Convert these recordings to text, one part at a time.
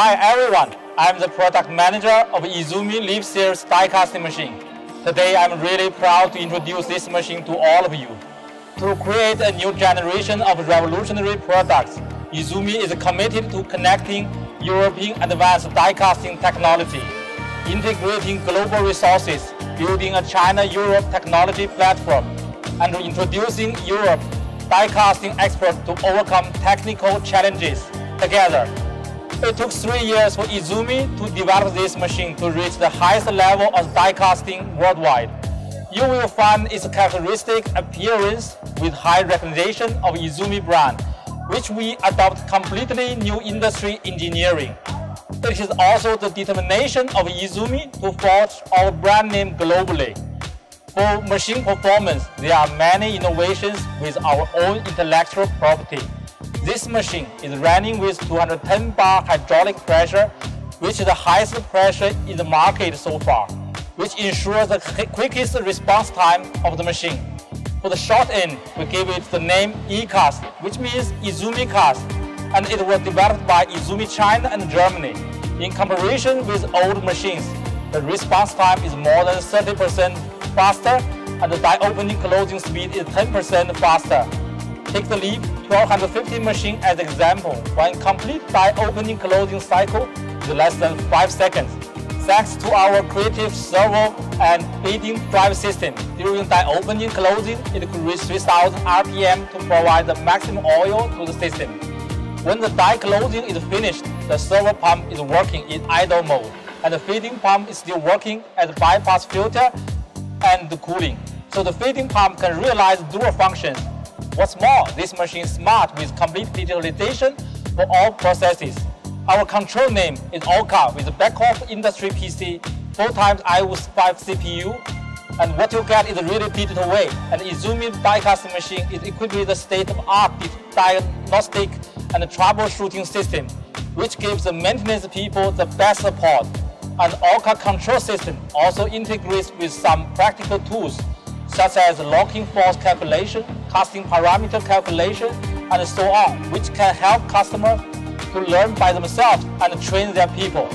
Hi everyone, I'm the product manager of YIZUMI LEAP Series die casting machine. Today I'm really proud to introduce this machine to all of you. To create a new generation of revolutionary products, YIZUMI is committed to connecting European advanced die casting technology, integrating global resources, building a China-Europe technology platform, and introducing Europe die casting experts to overcome technical challenges together. It took three years for YIZUMI to develop this machine to reach the highest level of die casting worldwide. You will find its characteristic appearance with high recognition of YIZUMI brand, which we adopt completely new industry engineering. It is also the determination of YIZUMI to forge our brand name globally. For machine performance, there are many innovations with our own intellectual property. This machine is running with 210 bar hydraulic pressure, which is the highest pressure in the market so far, which ensures the quickest response time of the machine. For the shot end, we give it the name E-Cast, which means YIZUMI Cast, and it was developed by YIZUMI China and Germany. In comparison with old machines, the response time is more than 30% faster, and the die opening closing speed is 10% faster. Take the LEAP 1250 machine as example. One complete die opening closing cycle is less than 5 seconds. Thanks to our creative servo and feeding drive system, during die opening closing, it could reach 3000 RPM to provide the maximum oil to the system. When the die closing is finished, the servo pump is working in idle mode, and the feeding pump is still working as bypass filter and the cooling. So the feeding pump can realize dual functions What's more, this machine is smart with complete digitalization for all processes. Our control name is ORCA with a Beckhoff industry PC, 4 times IOS 5 CPU, and what you get is a really digital way. An YIZUMI die-casting machine is equipped with a state-of-art diagnostic and troubleshooting system, which gives the maintenance people the best support. An ORCA control system also integrates with some practical tools such as locking force calculation, casting parameter calculation, and so on, which can help customers to learn by themselves and train their people.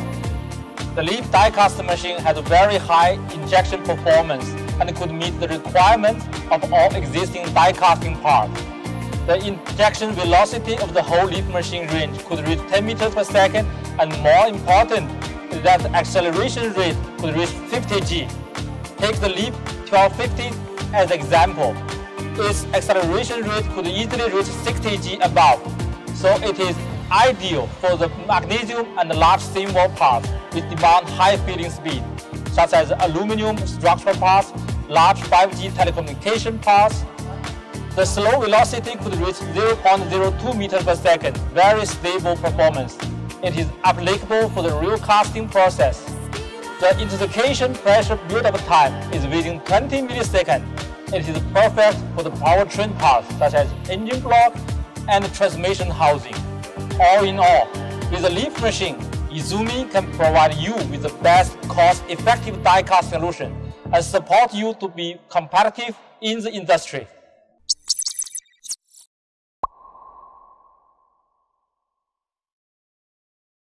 The LEAP die casting machine has a very high injection performance and could meet the requirements of all existing die casting parts. The injection velocity of the whole LEAP machine range could reach 10 meters per second, and more important that the acceleration rate could reach 50 G. Take the LEAP 1250 as example. Its acceleration rate could easily reach 60 G above, so it is ideal for the magnesium and large thin wall parts which demand high feeding speed, such as aluminum structural parts, large 5G telecommunication parts. The slow velocity could reach 0.02 meters per second, very stable performance. It is applicable for the real casting process. The intensification pressure build-up time is within 20 milliseconds. It is perfect for the powertrain parts such as engine block and transmission housing. All in all, with a LEAP machine, YIZUMI can provide you with the best cost-effective die-cast solution and support you to be competitive in the industry.